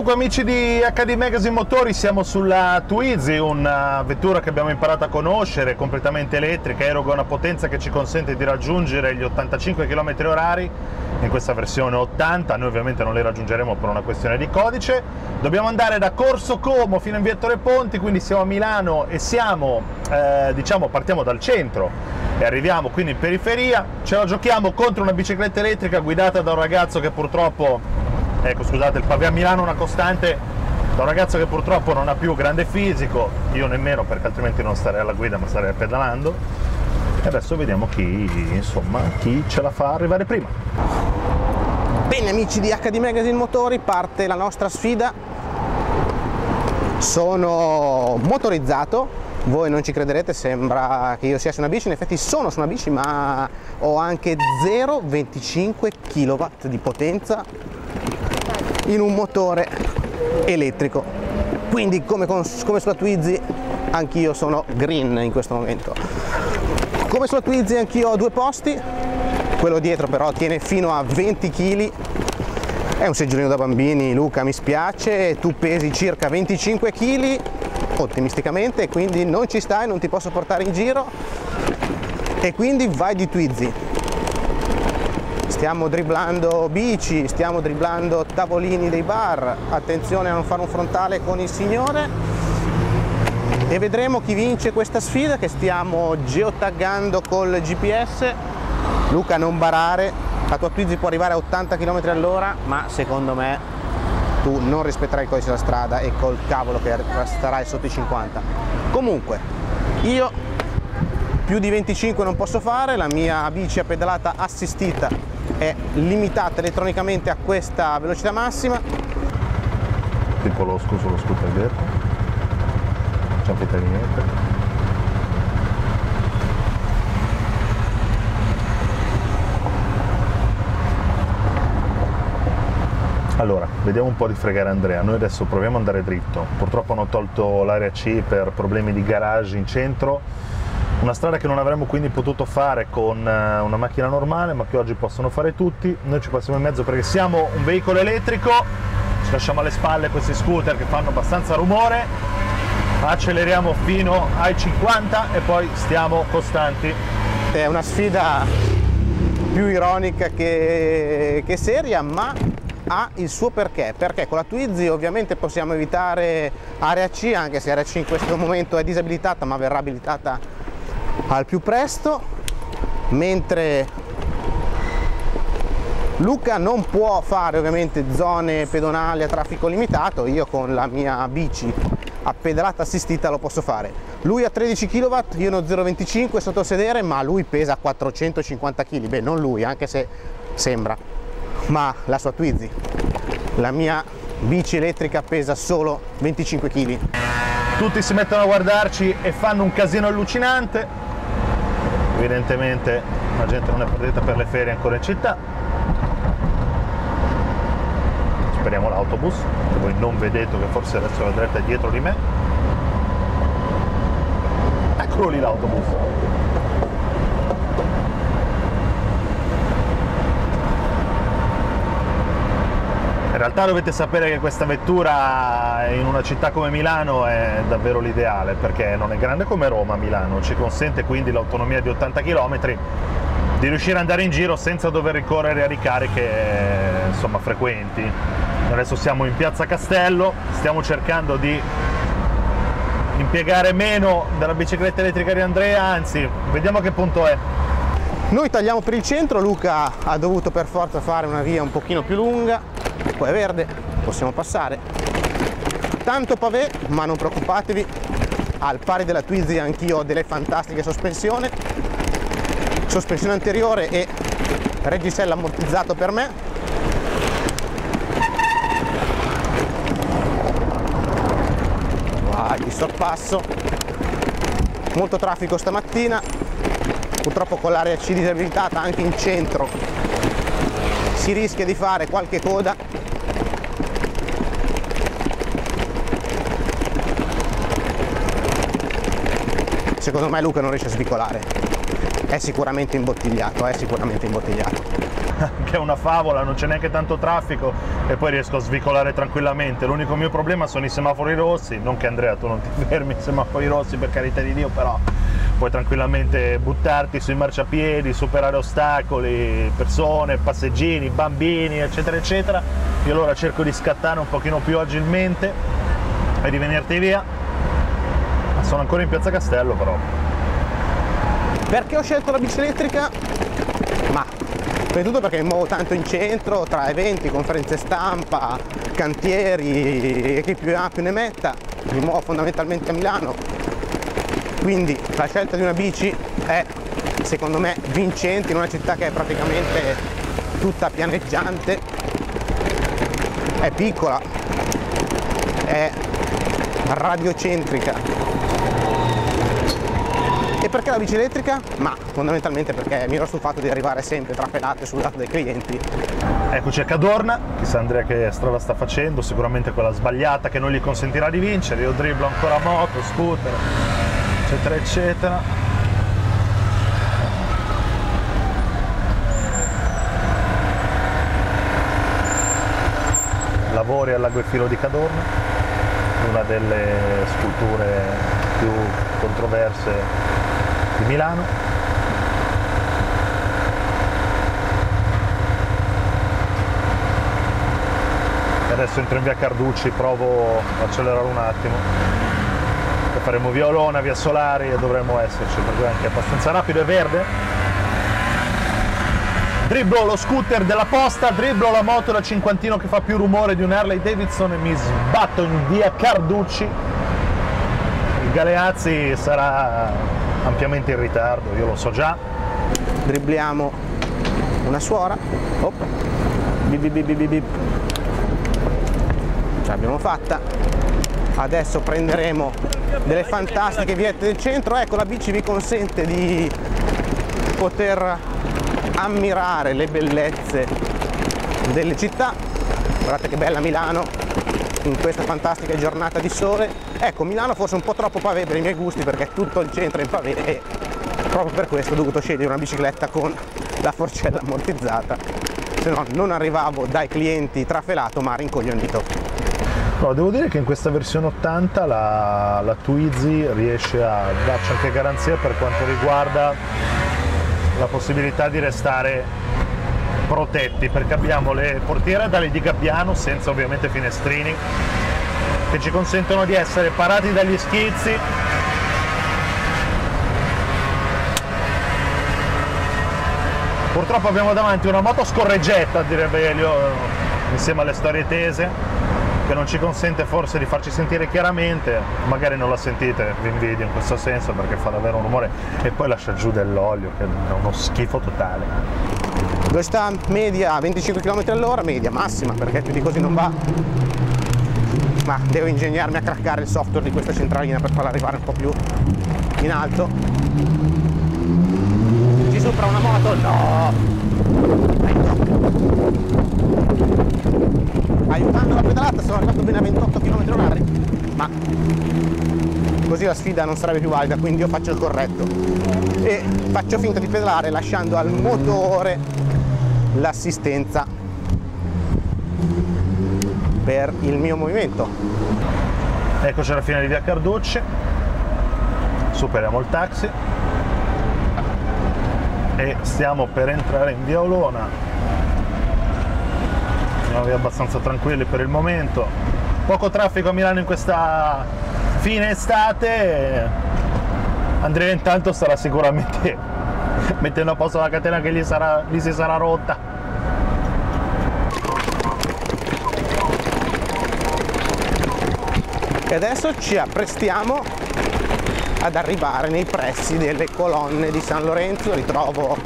Dunque amici di HD Magazine Motori siamo sulla Twizy, una vettura che abbiamo imparato a conoscere, completamente elettrica, eroga una potenza che ci consente di raggiungere gli 85 km h in questa versione 80, noi ovviamente non le raggiungeremo per una questione di codice. Dobbiamo andare da Corso Como fino in Viettore Ponti, quindi siamo a Milano e siamo, eh, diciamo, partiamo dal centro e arriviamo quindi in periferia, ce la giochiamo contro una bicicletta elettrica guidata da un ragazzo che purtroppo ecco scusate il Pavia Milano una costante da un ragazzo che purtroppo non ha più grande fisico. Io nemmeno perché altrimenti non starei alla guida ma starei pedalando. E adesso vediamo chi insomma chi ce la fa arrivare prima. Bene amici di HD Magazine Motori parte la nostra sfida. Sono motorizzato. Voi non ci crederete, sembra che io sia su una bici, in effetti sono su una bici ma ho anche 0,25 kW di potenza in un motore elettrico. Quindi come, come sulla Twizy anch'io sono green in questo momento. Come sulla Twizy anch'io ho due posti. Quello dietro però tiene fino a 20 kg è un seggiolino da bambini Luca mi spiace. Tu pesi circa 25 kg ottimisticamente quindi non ci stai non ti posso portare in giro. E quindi vai di Twizy stiamo dribblando bici, stiamo dribblando tavolini dei bar, attenzione a non fare un frontale con il signore e vedremo chi vince questa sfida che stiamo geotaggando col GPS. Luca non barare, la tua Twizy può arrivare a 80 km all'ora ma secondo me tu non rispetterai il codice della strada e col cavolo che starai sotto i 50. Comunque, io più di 25 non posso fare, la mia bici a pedalata assistita è limitata elettronicamente a questa velocità massima tipo lo scuso lo scooter dietro ciampita di niente Allora, vediamo un po' di fregare Andrea. Noi adesso proviamo ad andare dritto. Purtroppo hanno tolto l'area C per problemi di garage in centro una strada che non avremmo quindi potuto fare con eh, una macchina normale ma che oggi possono fare tutti, noi ci passiamo in mezzo perché siamo un veicolo elettrico, ci lasciamo alle spalle questi scooter che fanno abbastanza rumore, acceleriamo fino ai 50 e poi stiamo costanti. È una sfida più ironica che, che seria ma ha il suo perché, perché con la Twizy ovviamente possiamo evitare area C, anche se area C in questo momento è disabilitata ma verrà abilitata al più presto mentre Luca non può fare ovviamente zone pedonali a traffico limitato io con la mia bici a pedalata assistita lo posso fare. Lui ha 13 kW io ne ho 0,25 sotto sedere ma lui pesa 450 kg beh non lui anche se sembra ma la sua Twizy la mia bici elettrica pesa solo 25 kg tutti si mettono a guardarci e fanno un casino allucinante evidentemente la gente non è partita per le ferie ancora in città. Speriamo l'autobus che voi non vedete che forse adesso vedrete è dietro di me. Eccolo lì l'autobus realtà dovete sapere che questa vettura in una città come Milano è davvero l'ideale perché non è grande come Roma Milano, ci consente quindi l'autonomia di 80 km di riuscire ad andare in giro senza dover ricorrere a ricariche insomma, frequenti. Adesso siamo in piazza Castello, stiamo cercando di impiegare meno della bicicletta elettrica di Andrea, anzi vediamo a che punto è. Noi tagliamo per il centro, Luca ha dovuto per forza fare una via un pochino più lunga qua è verde possiamo passare. Tanto pavé ma non preoccupatevi al pari della Twizy anch'io ho delle fantastiche sospensioni. Sospensione anteriore e reggisella ammortizzato per me. Di sorpasso. Molto traffico stamattina. Purtroppo con l'area C disabilitata anche in centro si rischia di fare qualche coda. Secondo me Luca non riesce a svicolare. È sicuramente imbottigliato è sicuramente imbottigliato. Che è una favola, non c'è neanche tanto traffico e poi riesco a svicolare tranquillamente. L'unico mio problema sono i semafori rossi, non che Andrea tu non ti fermi i semafori rossi per carità di Dio, però puoi tranquillamente buttarti sui marciapiedi, superare ostacoli, persone, passeggini, bambini, eccetera, eccetera. Io allora cerco di scattare un pochino più agilmente e di venirti via. Sono ancora in piazza Castello però. Perché ho scelto la bici elettrica? Ma prima di tutto perché mi muovo tanto in centro, tra eventi, conferenze stampa, cantieri e chi più ha più ne metta. Mi muovo fondamentalmente a Milano. Quindi la scelta di una bici è secondo me vincente in una città che è praticamente tutta pianeggiante, è piccola, è radiocentrica e perché la bici elettrica? Ma fondamentalmente perché mi ero stufato di arrivare sempre trapelate sul lato dei clienti. Eccoci a Cadorna, chissà Andrea che strada sta facendo, sicuramente quella sbagliata che non gli consentirà di vincere, io dribblo ancora moto, scooter, eccetera eccetera. Lavori al lago filo di Cadorna, una delle sculture più controverse di Milano. Adesso entro in via Carducci, provo ad accelerare un attimo. Faremo via Olona, via Solari e dovremmo esserci, perché è anche abbastanza rapido e verde. Dribblo lo scooter della posta, dribblo la moto da cinquantino che fa più rumore di un Harley Davidson e mi sbatto in via Carducci. Il Galeazzi sarà ampiamente in ritardo, io lo so già. Dribbliamo una suora. Oh. Bip, bip, bip, bip. Ce l'abbiamo fatta. Adesso prenderemo delle fantastiche viette del centro. Ecco, la bici vi consente di poter ammirare le bellezze delle città. Guardate che bella Milano in questa fantastica giornata di sole Ecco, Milano forse un po' troppo pavé per i miei gusti perché tutto il centro è in pavé e proprio per questo ho dovuto scegliere una bicicletta con la forcella ammortizzata, se no non arrivavo dai clienti trafelato ma rincoglionito. No, devo dire che in questa versione 80 la, la Twizy riesce a darci anche garanzia per quanto riguarda la possibilità di restare protetti perché abbiamo le portiere dalle di gabbiano senza ovviamente finestrini che ci consentono di essere parati dagli schizzi. Purtroppo abbiamo davanti una moto scorreggetta direbbe Elio insieme alle storie tese che non ci consente forse di farci sentire chiaramente magari non la sentite vi invidio in questo senso perché fa davvero un rumore e poi lascia giù dell'olio che è uno schifo totale. Questa media 25 km all'ora media massima perché più di così non va. Ma devo ingegnarmi a craccare il software di questa centralina per farla arrivare un po' più in alto. Ci sopra una moto? No! aiutando la pedalata sono arrivato bene a 28 km h ma così la sfida non sarebbe più valida quindi io faccio il corretto e faccio finta di pedalare lasciando al motore l'assistenza per il mio movimento. Eccoci alla fine di via Carducci, superiamo il taxi e stiamo per entrare in via Olona. Via abbastanza tranquilli per il momento. Poco traffico a Milano in questa fine estate. Andrea intanto starà sicuramente mettendo a posto la catena che gli, sarà, gli si sarà rotta e adesso ci apprestiamo ad arrivare nei pressi delle colonne di San Lorenzo, ritrovo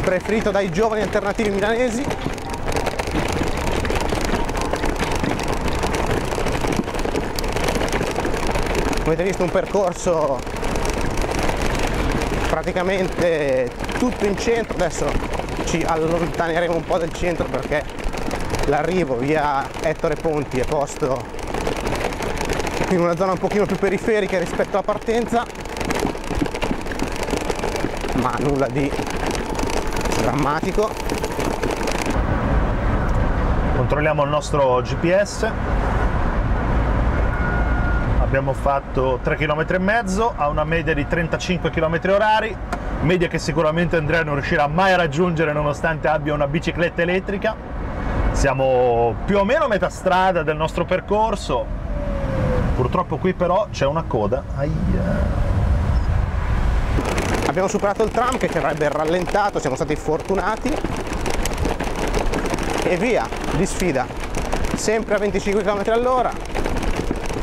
preferito dai giovani alternativi milanesi. Avete visto un percorso praticamente tutto in centro, adesso ci allontaneremo un po' dal centro perché l'arrivo via Ettore Ponti è posto in una zona un pochino più periferica rispetto alla partenza ma nulla di drammatico. Controlliamo il nostro GPS abbiamo fatto 3 km e mezzo a una media di 35 km orari media che sicuramente Andrea non riuscirà mai a raggiungere nonostante abbia una bicicletta elettrica. Siamo più o meno a metà strada del nostro percorso. Purtroppo qui però c'è una coda. Aia. abbiamo superato il tram che ci avrebbe rallentato siamo stati fortunati. E via di sfida. Sempre a 25 km all'ora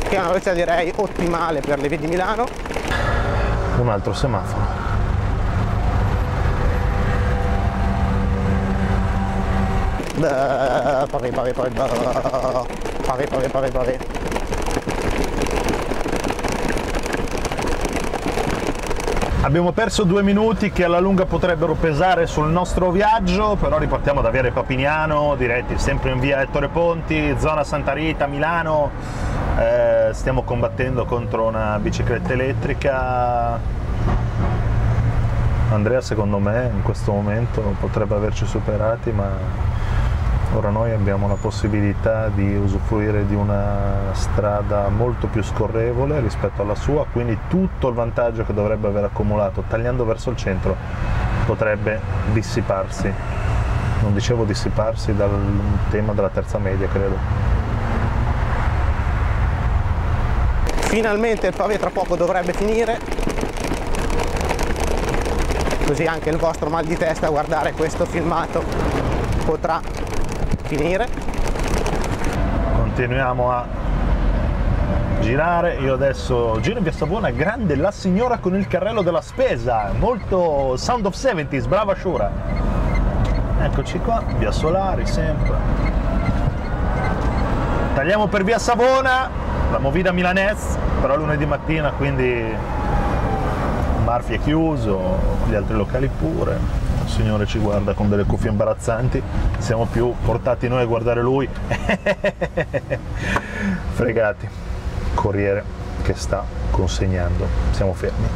che è una velocità direi ottimale per le vie di Milano un altro semaforo pavé, pavé, pavé, pavé, pavé, pavé, pavé. Abbiamo perso due minuti che alla lunga potrebbero pesare sul nostro viaggio, però ripartiamo da Viale Papiniano, diretti sempre in via Ettore Ponti, zona Santa Rita, Milano. Eh, stiamo combattendo contro una bicicletta elettrica. Andrea secondo me in questo momento potrebbe averci superati, ma Ora noi abbiamo la possibilità di usufruire di una strada molto più scorrevole rispetto alla sua, quindi tutto il vantaggio che dovrebbe aver accumulato tagliando verso il centro potrebbe dissiparsi. Non dicevo dissiparsi dal tema della terza media, credo. Finalmente il pavé tra poco dovrebbe finire, così anche il vostro mal di testa a guardare questo filmato potrà finire. Continuiamo a girare. Io adesso giro in via Savona grande la signora con il carrello della spesa. Molto sound of 70s brava Shura eccoci qua via Solari sempre. Tagliamo per via Savona la movida milanese però lunedì mattina quindi Marfi è chiuso gli altri locali pure il signore ci guarda con delle cuffie imbarazzanti, siamo più portati noi a guardare lui. Fregati. Corriere che sta consegnando. Siamo fermi.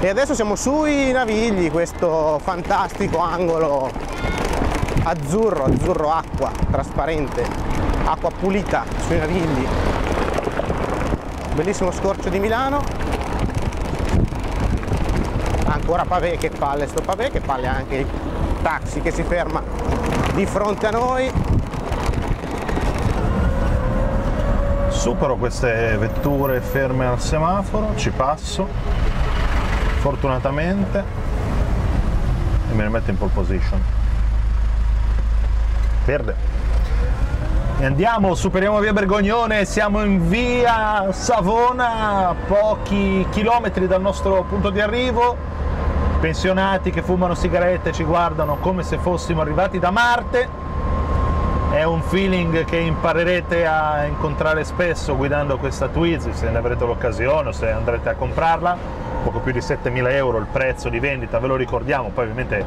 E adesso siamo sui Navigli, questo fantastico angolo azzurro, azzurro acqua, trasparente, acqua pulita sui Navigli. Bellissimo scorcio di Milano, ancora pavé, che palle sto pavé, che palle anche il taxi che si ferma di fronte a noi. Supero queste vetture ferme al semaforo, ci passo, fortunatamente, e me ne metto in pole position. Verde. E andiamo, superiamo via Bergognone, siamo in via Savona, pochi chilometri dal nostro punto di arrivo pensionati che fumano sigarette ci guardano come se fossimo arrivati da Marte. È un feeling che imparerete a incontrare spesso guidando questa Twizy, se ne avrete l'occasione o se andrete a comprarla. Poco più di 7.000 euro il prezzo di vendita, ve lo ricordiamo, poi ovviamente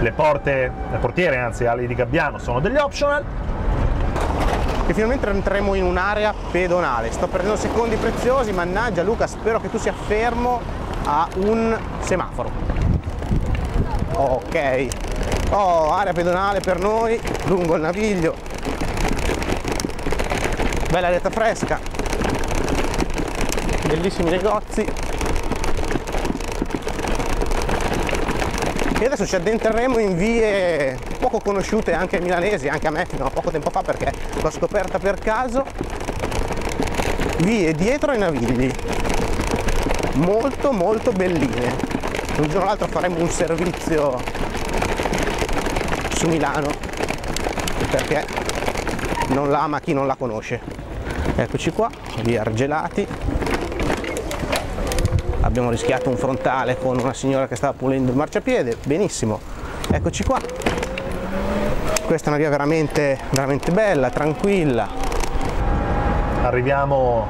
le porte, le portiere, anzi ali di Gabbiano, sono degli optional. E finalmente entreremo in un'area pedonale. Sto perdendo secondi preziosi, mannaggia Luca, spero che tu sia fermo a un semaforo. Ok. Oh area pedonale per noi lungo il naviglio. Bella aria fresca. Bellissimi negozi e adesso ci addentreremo in vie poco conosciute anche ai milanesi, anche a me fino a poco tempo fa perché l'ho scoperta per caso. Vie dietro ai navigli. Molto molto belline. Un giorno o l'altro faremo un servizio su Milano perché non la ama chi non la conosce. Eccoci qua via Argelati abbiamo rischiato un frontale con una signora che stava pulendo il marciapiede. Benissimo. Eccoci qua. Questa è una via veramente, veramente bella tranquilla. Arriviamo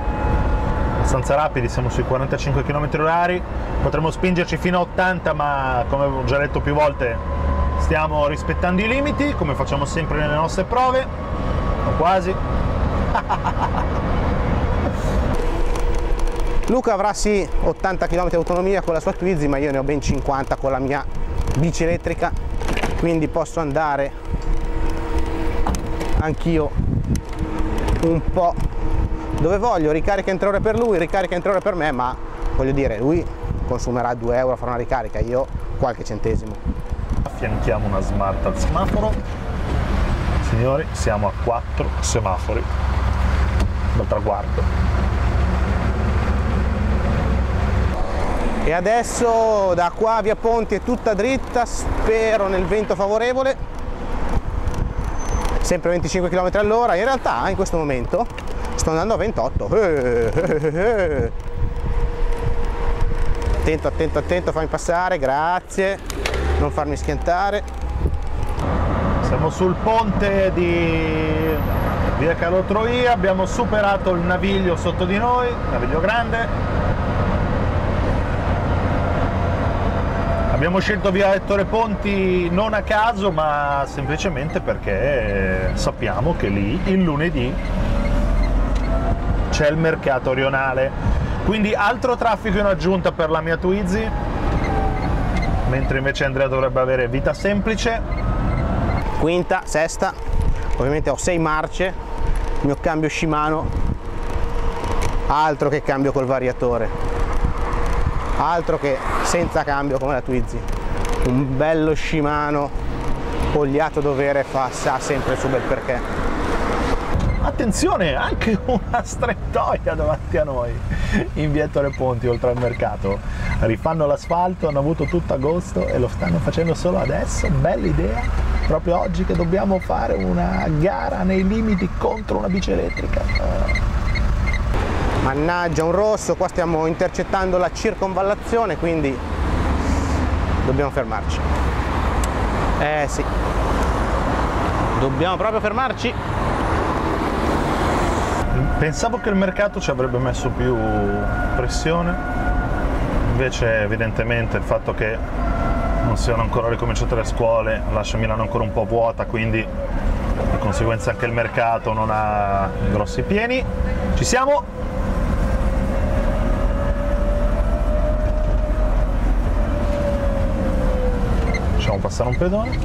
abbastanza rapidi, siamo sui 45 km orari, potremmo spingerci fino a 80 ma come ho già detto più volte stiamo rispettando i limiti come facciamo sempre nelle nostre prove, o quasi. Luca avrà sì 80 km di autonomia con la sua Twizy ma io ne ho ben 50 con la mia bici elettrica quindi posso andare anch'io un po' dove voglio, ricarica in 3 ore per lui, ricarica in 3 ore per me, ma voglio dire, lui consumerà 2 euro a fare una ricarica, io qualche centesimo. Affianchiamo una smart al semaforo. Signori, siamo a 4 semafori dal traguardo. E adesso da qua via Ponti è tutta dritta, spero nel vento favorevole, sempre 25 km all'ora, in realtà in questo momento sto andando a 28. Eh, eh, eh, attento, attento, attento, fammi passare, grazie, non farmi schiantare. Siamo sul ponte di via Calotroia, abbiamo superato il naviglio sotto di noi, naviglio grande, Abbiamo scelto via Ettore Ponti non a caso, ma semplicemente perché sappiamo che lì il lunedì c'è il mercato rionale. Quindi altro traffico in aggiunta per la mia Twizy, mentre invece Andrea dovrebbe avere vita semplice. Quinta, sesta, ovviamente ho sei marce, il mio cambio Shimano, altro che cambio col variatore altro che senza cambio come la Twizy un bello Shimano pogliato dovere fa sa sempre suo bel perché. Attenzione anche una strettoia davanti a noi. In via Ettore Ponti oltre al mercato. Rifanno l'asfalto hanno avuto tutto agosto e lo stanno facendo solo adesso. Bella idea. Proprio oggi che dobbiamo fare una gara nei limiti contro una bici elettrica mannaggia un rosso qua stiamo intercettando la circonvallazione quindi dobbiamo fermarci. Eh sì. Dobbiamo proprio fermarci. Pensavo che il mercato ci avrebbe messo più pressione invece evidentemente il fatto che non siano ancora ricominciate le scuole lascia Milano ancora un po' vuota quindi di conseguenza anche il mercato non ha grossi pieni. Ci siamo facciamo passare un pedone.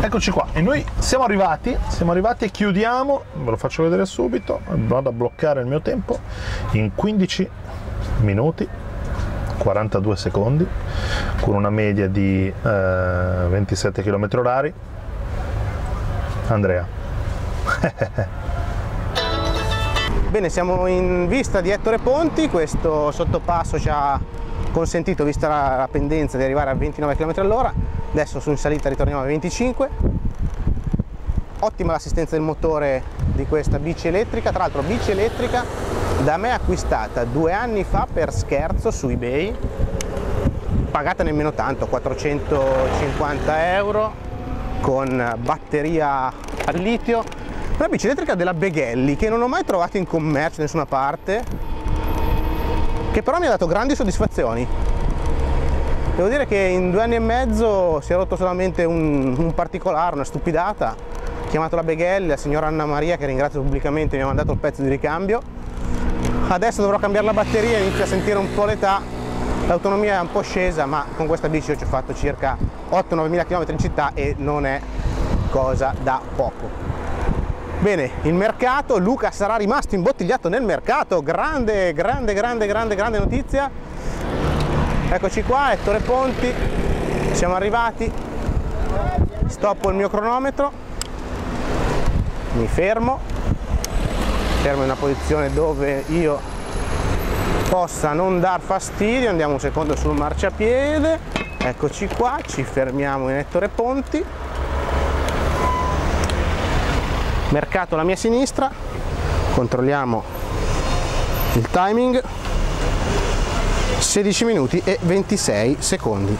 Eccoci qua e noi siamo arrivati siamo arrivati e chiudiamo ve lo faccio vedere subito vado a bloccare il mio tempo in 15 minuti 42 secondi con una media di eh, 27 km orari. Andrea. Bene, siamo in vista di Ettore Ponti, questo sottopasso ci ha consentito, vista la, la pendenza, di arrivare a 29 km all'ora, adesso su in salita ritorniamo a 25. Ottima l'assistenza del motore di questa bici elettrica, tra l'altro bici elettrica da me acquistata due anni fa per scherzo su ebay, pagata nemmeno tanto, 450 euro, con batteria al litio, una bici elettrica della Beghelli che non ho mai trovato in commercio da nessuna parte che però mi ha dato grandi soddisfazioni. Devo dire che in due anni e mezzo si è rotto solamente un, un particolare, una stupidata. Ho chiamato la Beghelli, la signora Anna Maria, che ringrazio pubblicamente, mi ha mandato il pezzo di ricambio. Adesso dovrò cambiare la batteria, inizio a sentire un po' l'età. L'autonomia è un po' scesa, ma con questa bici ho fatto circa 8-9 mila km in città e non è cosa da poco. Bene, il mercato, Luca sarà rimasto imbottigliato nel mercato, grande, grande, grande, grande, grande notizia. Eccoci qua, Ettore Ponti, siamo arrivati, stoppo il mio cronometro, mi fermo, fermo in una posizione dove io possa non dar fastidio, andiamo un secondo sul marciapiede, eccoci qua, ci fermiamo in Ettore Ponti, mercato alla mia sinistra controlliamo il timing 16 minuti e 26 secondi